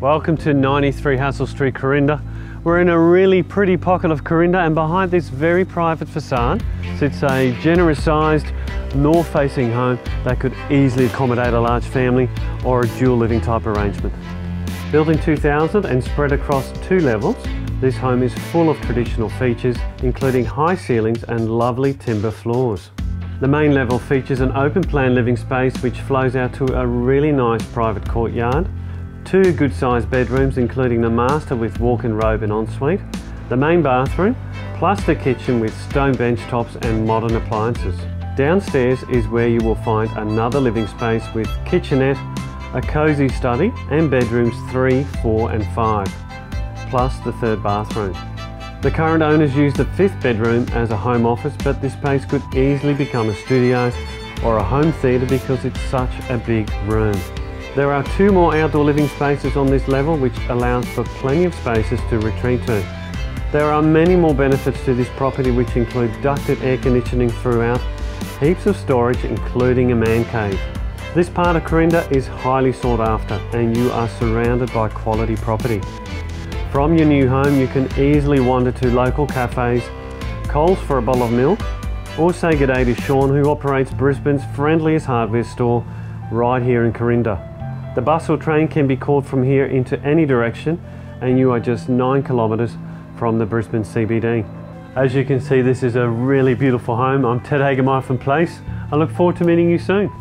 Welcome to 93 Hassall Street, Corinda. We're in a really pretty pocket of Corinda and behind this very private facade sits a generous sized north-facing home that could easily accommodate a large family or a dual living type arrangement. Built in 2000 and spread across two levels, this home is full of traditional features including high ceilings and lovely timber floors. The main level features an open plan living space which flows out to a really nice private courtyard two good sized bedrooms including the master with walk-in robe and ensuite, the main bathroom, plus the kitchen with stone bench tops and modern appliances. Downstairs is where you will find another living space with kitchenette, a cosy study and bedrooms 3, 4 and 5, plus the third bathroom. The current owners use the fifth bedroom as a home office but this space could easily become a studio or a home theatre because it's such a big room. There are two more outdoor living spaces on this level which allows for plenty of spaces to retreat to. There are many more benefits to this property which include ducted air conditioning throughout, heaps of storage including a man cave. This part of Corinda is highly sought after and you are surrounded by quality property. From your new home you can easily wander to local cafes, Coles for a bottle of milk, or say good day to Sean who operates Brisbane's friendliest hardware store right here in Corinda. The bus or train can be called from here into any direction and you are just 9 kilometres from the Brisbane CBD. As you can see this is a really beautiful home. I'm Ted Hagemeyer from Place. I look forward to meeting you soon.